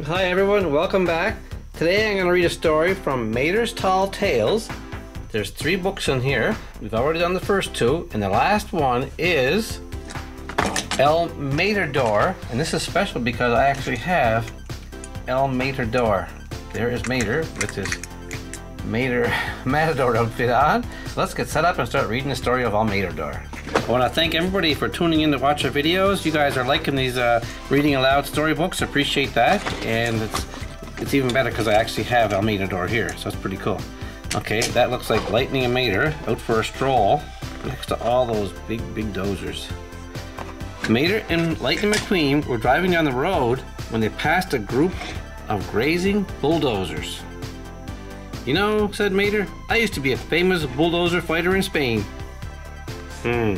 Hi everyone, welcome back. Today I'm going to read a story from Mater's Tall Tales. There's three books in here. We've already done the first two, and the last one is El Matador. And this is special because I actually have El Matador. There is Mater with his Mater Matador outfit on. So let's get set up and start reading the story of El Matador. I want to thank everybody for tuning in to watch our videos. You guys are liking these uh, reading aloud storybooks. Appreciate that. And it's it's even better because I actually have El Matador here, so it's pretty cool. Okay, that looks like Lightning and Mater out for a stroll next to all those big, big dozers. Mater and Lightning McQueen were driving down the road when they passed a group of grazing bulldozers. You know, said Mater, I used to be a famous bulldozer fighter in Spain. Hmm.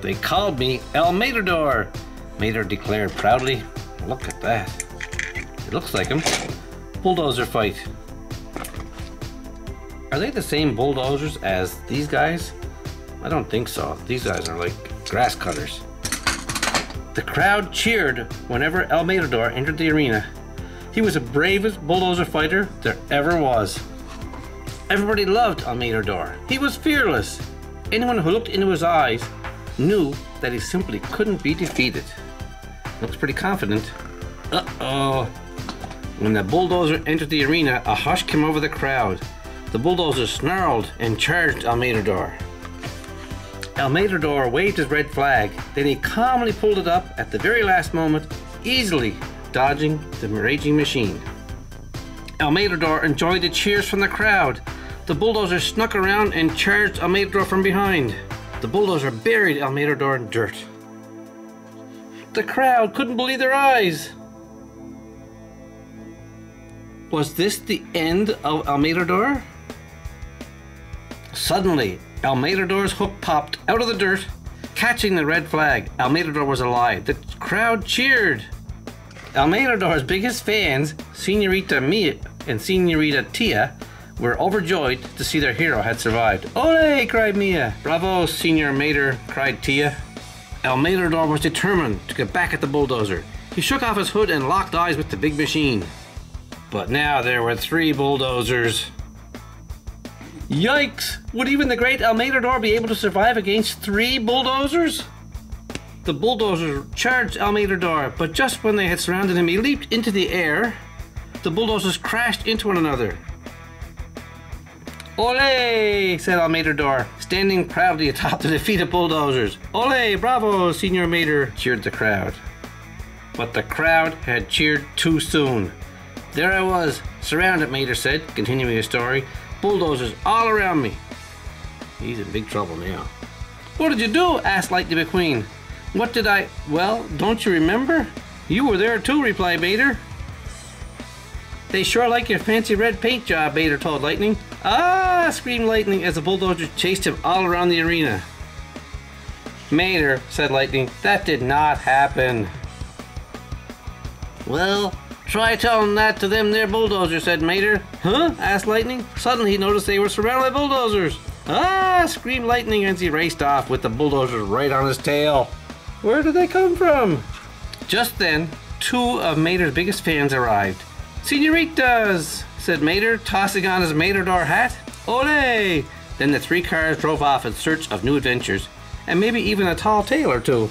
They called me El Matador, Mater declared proudly. Look at that. It looks like him. Bulldozer fight. Are they the same bulldozers as these guys? I don't think so. These guys are like grass cutters. The crowd cheered whenever El Matador entered the arena. He was the bravest bulldozer fighter there ever was. Everybody loved El Matador. He was fearless. Anyone who looked into his eyes knew that he simply couldn't be defeated. Looks pretty confident. Uh-oh. When the bulldozer entered the arena, a hush came over the crowd. The bulldozer snarled and charged El Matador. El Matador waved his red flag, then he calmly pulled it up at the very last moment, easily dodging the raging machine. El Matador enjoyed the cheers from the crowd. The bulldozer snuck around and charged El from behind. The bulldozer buried El in dirt. The crowd couldn't believe their eyes. Was this the end of El Suddenly, El hook popped out of the dirt, catching the red flag. El was alive. The crowd cheered. El biggest fans, Senorita Mia and Senorita Tia, were overjoyed to see their hero had survived. Ole! cried Mia. Bravo, Senior Mater, cried Tia. El Matador was determined to get back at the bulldozer. He shook off his hood and locked eyes with the big machine. But now there were three bulldozers. Yikes! Would even the great El Matador be able to survive against three bulldozers? The bulldozers charged El Matador, but just when they had surrounded him, he leaped into the air. The bulldozers crashed into one another. Ole! said El Matador, standing proudly atop the defeated bulldozers. Ole! Bravo, Senor Mater! cheered the crowd. But the crowd had cheered too soon. There I was, surrounded, Mater said, continuing his story. Bulldozers all around me. He's in big trouble now. What did you do? asked Lightning McQueen. What did I. Well, don't you remember? You were there too, replied Mater. They sure like your fancy red paint job, Mater told Lightning. Ah! screamed Lightning as the bulldozer chased him all around the arena. Mater, said Lightning, that did not happen. Well, Try telling that to them there bulldozers, said Mater. Huh? asked Lightning. Suddenly he noticed they were surrounded by bulldozers. Ah! screamed Lightning as he raced off with the bulldozers right on his tail. Where did they come from? Just then, two of Mater's biggest fans arrived. Senoritas, said Mater, tossing on his Matador hat. Ole! Then the three cars drove off in search of new adventures, and maybe even a tall tale or two.